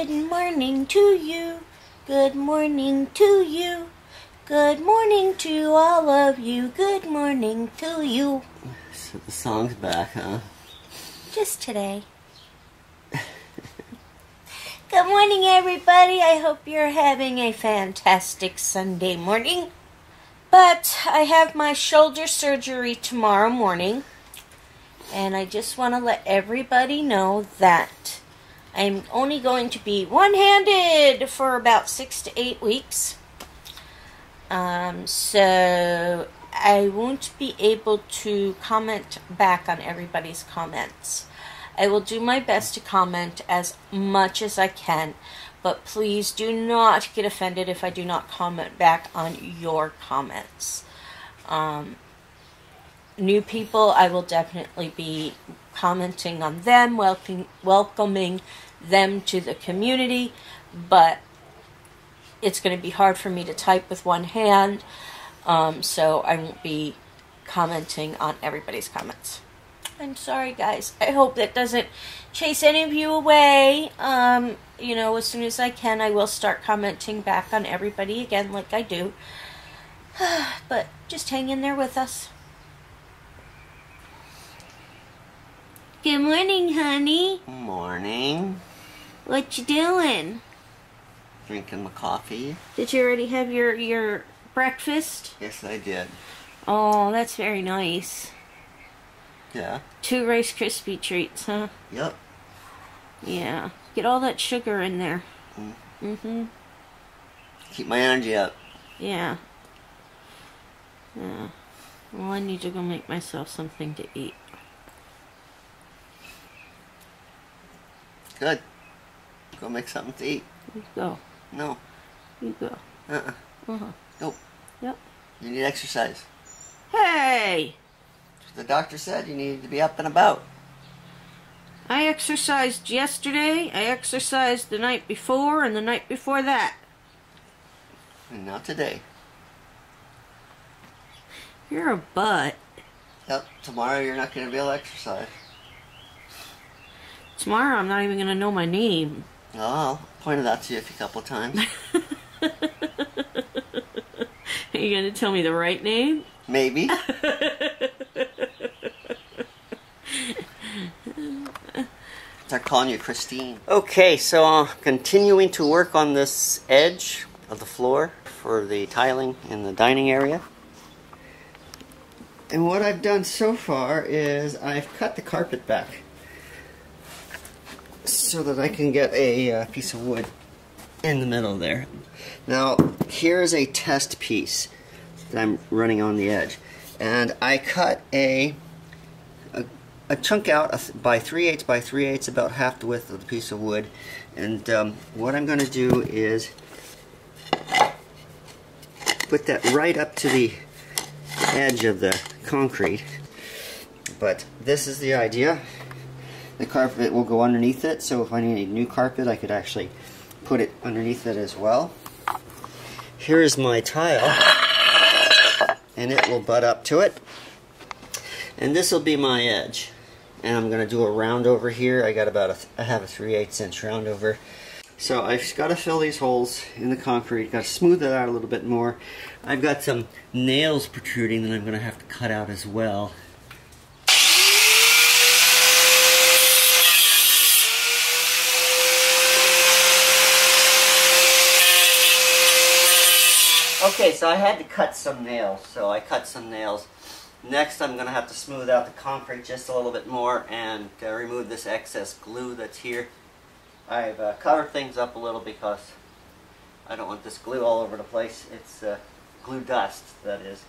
Good morning to you. Good morning to you. Good morning to all of you. Good morning to you. So the song's back, huh? Today. Good morning, everybody. I hope you're having a fantastic Sunday morning. But I have my shoulder surgery tomorrow morning. And I just want to let everybody know that I'm only going to be one handed for about six to eight weeks. Um, so I won't be able to comment back on everybody's comments. I will do my best to comment as much as I can, but please do not get offended if I do not comment back on your comments. Um, new people, I will definitely be commenting on them, welcoming, welcoming them to the community, but it's going to be hard for me to type with one hand, um, so I won't be commenting on everybody's comments. I'm sorry, guys. I hope that doesn't chase any of you away. Um, you know, as soon as I can, I will start commenting back on everybody again, like I do. but just hang in there with us. Good morning, honey. Morning. What you doing? Drinking my coffee. Did you already have your your breakfast? Yes, I did. Oh, that's very nice. Yeah. Two Rice Krispie treats, huh? Yep. Yeah. Get all that sugar in there. Mm. Mm-hmm. Keep my energy up. Yeah. Yeah. Well, I need to go make myself something to eat. Good. Go make something to eat. You go. No. You go. Uh-uh. Uh-huh. Nope. Yep. You need exercise. Hey! The doctor said you needed to be up and about. I exercised yesterday, I exercised the night before, and the night before that. And not today. You're a butt. Yep. Tomorrow you're not going to be able to exercise. Tomorrow I'm not even gonna know my name. Oh, I'll point it out to you a couple times. Are you gonna tell me the right name? Maybe. Start calling you Christine. Okay, so uh, continuing to work on this edge of the floor for the tiling in the dining area. And what I've done so far is I've cut the carpet back so that I can get a uh, piece of wood in the middle there. Now, here's a test piece that I'm running on the edge. And I cut a a, chunk out by 3 eighths by 3 eighths, about half the width of the piece of wood. And um, what I'm going to do is put that right up to the edge of the concrete. But this is the idea. The carpet will go underneath it, so if I need a new carpet, I could actually put it underneath it as well. Here's my tile, and it will butt up to it. And this will be my edge. And I'm going to do a round over here. I got about a, I have a 3 8 inch round over. So I've got to fill these holes in the concrete. Got to smooth it out a little bit more. I've got some nails protruding that I'm going to have to cut out as well. Okay, so I had to cut some nails, so I cut some nails. Next, I'm going to have to smooth out the concrete just a little bit more and uh, remove this excess glue that's here. I've uh, covered things up a little because I don't want this glue all over the place. It's uh, glue dust, that is.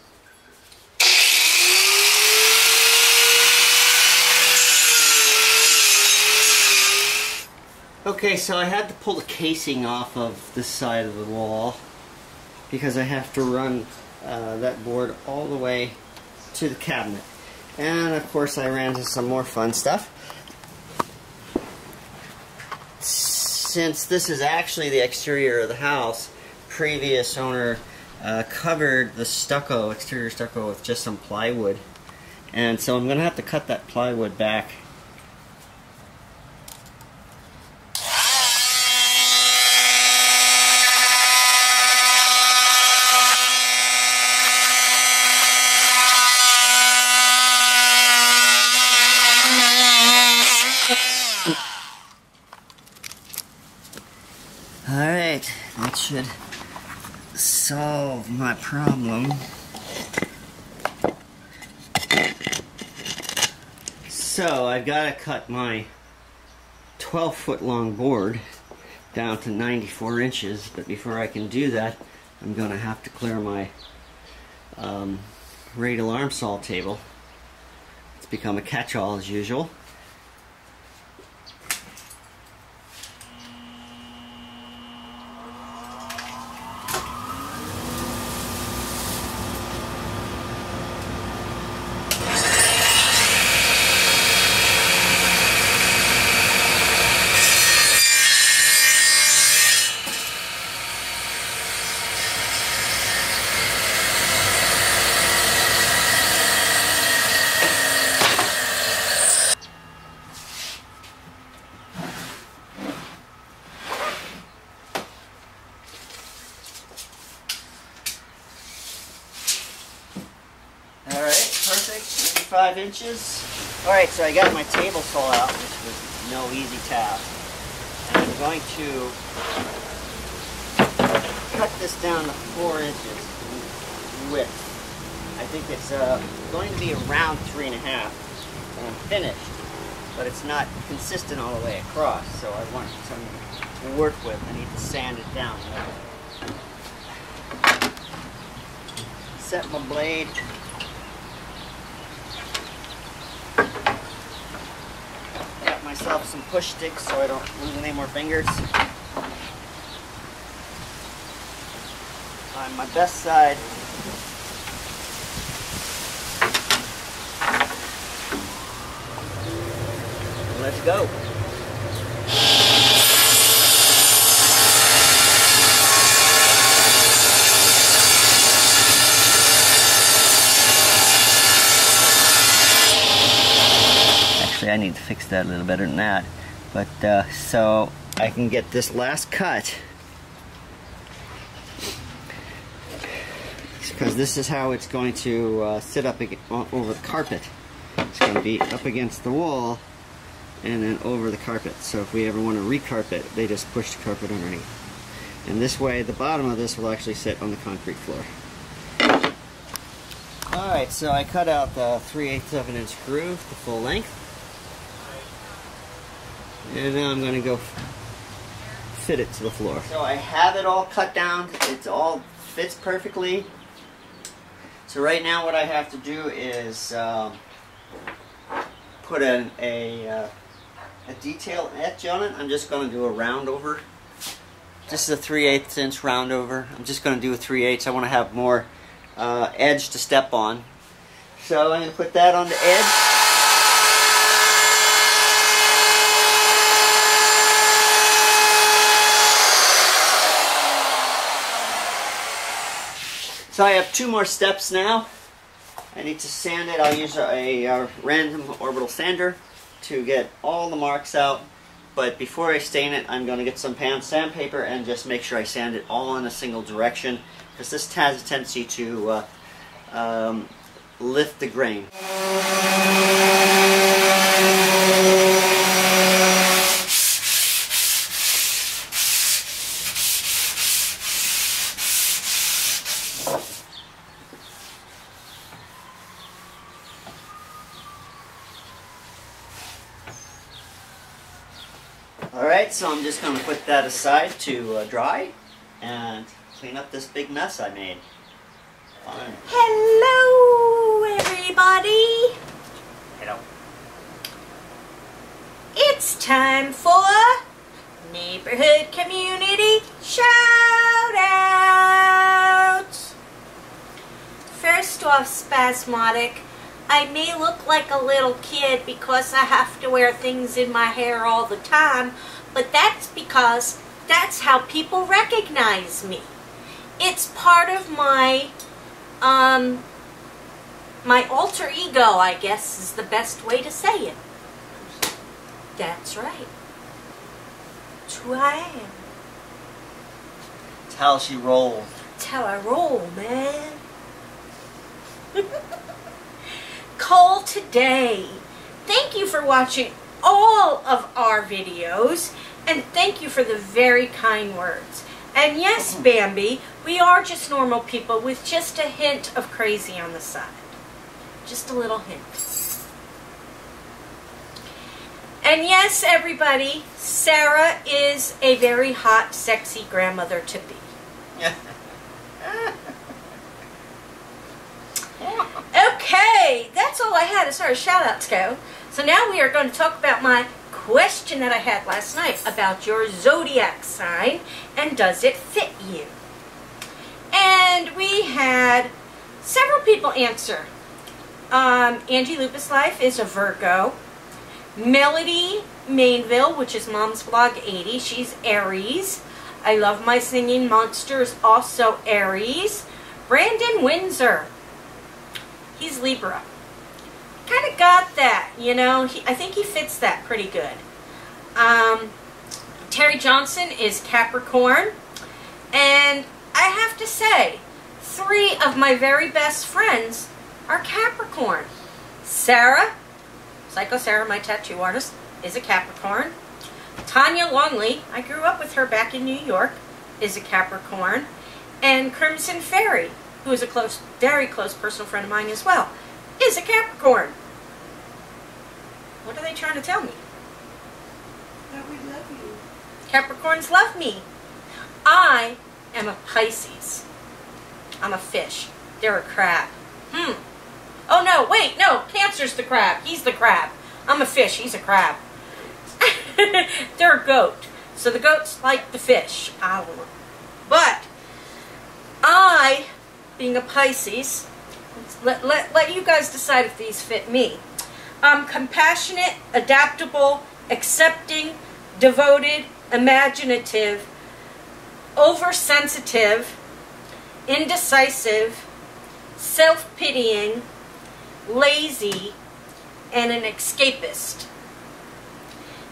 Okay, so I had to pull the casing off of this side of the wall because I have to run uh, that board all the way to the cabinet. And of course I ran into some more fun stuff. Since this is actually the exterior of the house, previous owner uh, covered the stucco, exterior stucco, with just some plywood. And so I'm going to have to cut that plywood back Alright, that should solve my problem. So I've got to cut my 12 foot long board down to 94 inches, but before I can do that, I'm going to have to clear my um, radial arm saw table. It's become a catch-all as usual. Five inches. All right, so I got my table saw out, which was no easy task. And I'm going to cut this down to four inches width. I think it's uh, going to be around three and a half when I'm finished, but it's not consistent all the way across, so I want some to work with. I need to sand it down. Set my blade myself some push sticks so I don't lose any more fingers. On my best side, let's go. I need to fix that a little better than that. But uh, so I can get this last cut because this is how it's going to uh, sit up over the carpet. It's going to be up against the wall and then over the carpet. So if we ever want to recarpet, they just push the carpet underneath. And this way, the bottom of this will actually sit on the concrete floor. Alright, so I cut out the 3 8 of an inch groove, the full length. And now I'm going to go fit it to the floor. So I have it all cut down. It all fits perfectly. So right now what I have to do is um, put an, a, uh, a detail etch on it. I'm just going to do a round over. This is a 3 8 inch round over. I'm just going to do a 3 8 I want to have more uh, edge to step on. So I'm going to put that on the edge. So I have two more steps now. I need to sand it. I'll use a, a, random orbital sander to get all the marks out. But before I stain it, I'm going to get some pan sandpaper and just make sure I sand it all in a single direction because this has a tendency to uh, um, lift the grain. Alright, so I'm just going to put that aside to uh, dry and clean up this big mess I made. Fine. Hello, everybody. Hello. It's time for Neighborhood Community Shout Out. First off, Spasmodic, I may look like a little kid because I have to wear things in my hair all the time, but that's because that's how people recognize me. It's part of my um my alter ego, I guess is the best way to say it. That's right. That's who I am. It's how she rolls. That's how I roll, man. Call today. Thank you for watching all of our videos and thank you for the very kind words. And yes, mm-hmm. Bambi, we are just normal people with just a hint of crazy on the side. Just a little hint. And yes, everybody, Sarah is a very hot, sexy grandmother to be. Okay, that's all I had as far as shout outs go. So now we are going to talk about my question that I had last night about your zodiac sign and does it fit you? And we had several people answer. Um, Angie Lupus Life is a Virgo. Melody Mainville, which is Mom's Vlog 80, she's Aries. I Love My Singing Monsters, also Aries. Brandon Windsor, he's Libra. Kind of got that, you know. He, I think he fits that pretty good. Um, Terry Johnson is Capricorn. And I have to say, three of my very best friends are Capricorn. Sarah, Psycho Sarah, my tattoo artist, is a Capricorn. Tanya Longley, I grew up with her back in New York, is a Capricorn. And Crimson Fairy, who is a close, very close personal friend of mine as well, is a Capricorn. What are they trying to tell me? That we love you. Capricorns love me. I am a Pisces. I'm a fish. They're a crab. Hmm. Oh no, wait, no, Cancer's the crab. He's the crab. I'm a fish, he's a crab. They're a goat. So the goat's like the fish. I don't know. But I, being a Pisces, let, let, let you guys decide if these fit me. I'm compassionate, adaptable, accepting, devoted, imaginative, oversensitive, indecisive, self pitying, lazy, and an escapist.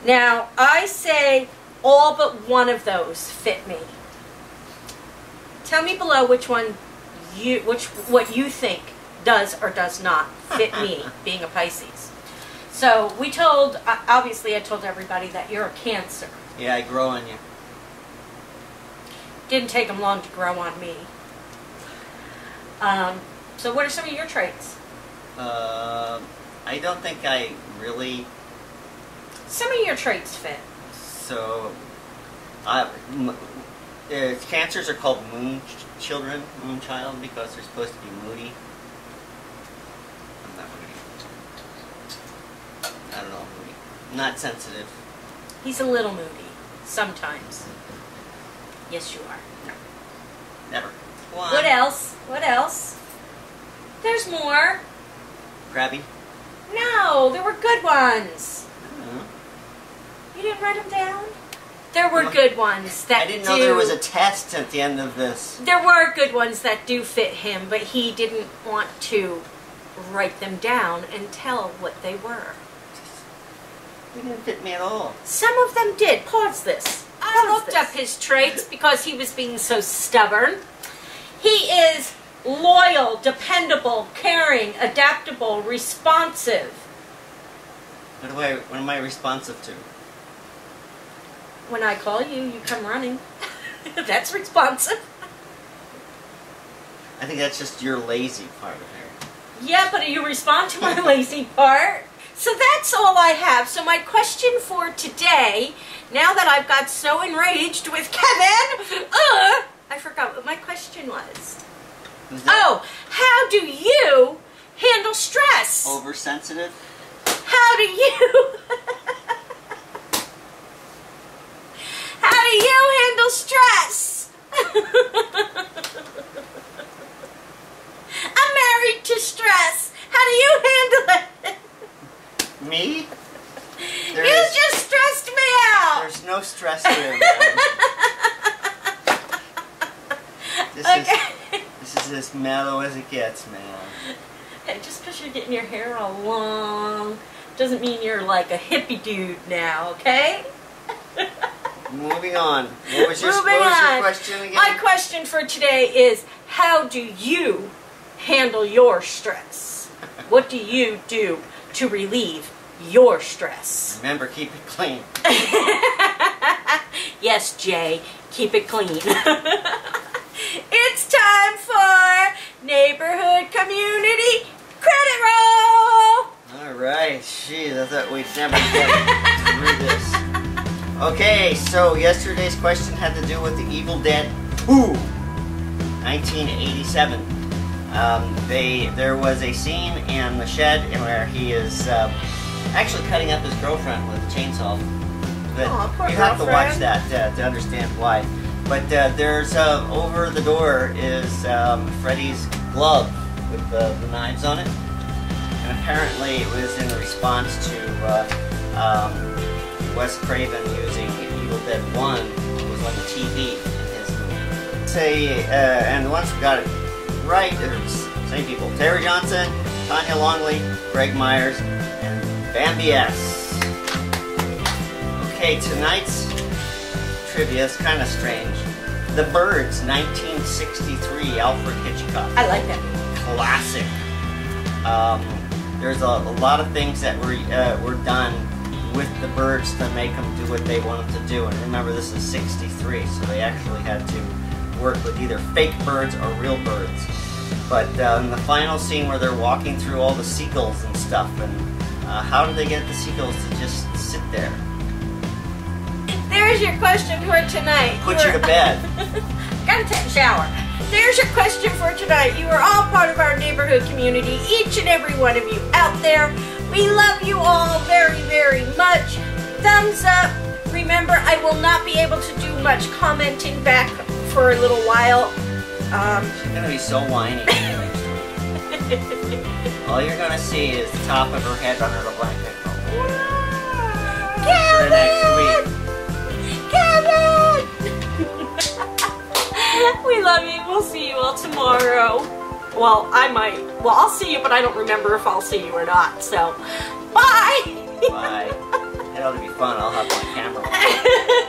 Now, I say all but one of those fit me. Tell me below which one you which what you think does or does not fit me being a Pisces. So, we told obviously I told everybody that you're a Cancer. Yeah, I grow on you. Didn't take them long to grow on me. Um, so, what are some of your traits? Uh, I don't think I really. Some of your traits fit. So, I, uh, cancers are called moon ch- children, moon child, because they're supposed to be moody. I'm not moody. I don't know, moody. Not sensitive. He's a little moody sometimes. Yes, you are. Never. One. What else? What else? There's more. Crabby. No, there were good ones. I don't. You didn't write them down? There were good ones that I didn't do. know there was a test at the end of this. There were good ones that do fit him, but he didn't want to write them down and tell what they were. It didn't fit me at all. Some of them did. Pause this. I Pause looked this. up his traits because he was being so stubborn. He is loyal, dependable, caring, adaptable, responsive. What do I? What am I responsive to? When I call you, you come running. That's responsive. I think that's just your lazy part of her. Yeah, but you respond to my lazy part. So that's all I have. So my question for today, now that I've got so enraged with Kevin, uh, I forgot what my question was. Is Oh, how do you handle stress? oversensitive? How do you way you handle stress. I'm married to stress. How do you handle it? Me? There you is, just stressed me out. There's no stress here. this okay. is this is as mellow as it gets, man. And just because you're getting your hair all long doesn't mean you're like a hippie dude now, okay? Moving on. What was your, Moving what was your question again? My question for today is how do you handle your stress? What do you do to relieve your stress? Remember, keep it clean. Yes, Jay, keep it clean. it's time for neighborhood community credit roll. All right. Jeez, I thought we'd never get through this. Okay, so yesterday's question had to do with the Evil Dead 2, 1987. Um, they there was a scene in the shed where he is uh, actually cutting up his girlfriend with a chainsaw. But poor you have to watch that uh, to understand why. But uh, there's uh, over the door is um, Freddy's glove with the, the knives on it, and apparently it was in response to uh, um, Wes Craven using Evil Dead One. Was on the TV in his movie. Say, uh, and ones who got it right, there's same people: Terry Johnson, Tanya Longley, Greg Myers, and Bambi S. Okay, tonight's trivia is kind of strange. The Birds, 1963, Alfred Hitchcock I like that. classic. Um, there's a, a lot of things that were uh, were done with the birds to make them do what they wanted to do. And remember, this is '63, so they actually had to work with either fake birds or real birds. But uh, in the final scene where they're walking through all the seagulls and stuff, and uh, how did they get the seagulls to just sit there? There's your question for tonight. Put you to were- bed. Gotta take a shower. There's your question for tonight. You are all part of our neighborhood community, each and every one of you out there. We love you all very, very much. Thumbs up. Remember, I will not be able to do much commenting back for a little while. Um, She's gonna be so whiny. all you're gonna see is the top of her head under the blanket. For next week. Kevin! we love you. We'll see you all tomorrow. Well, I might. Well, I'll see you, but I don't remember if I'll see you or not. So, bye! Bye. It ought to be fun. I'll have my camera.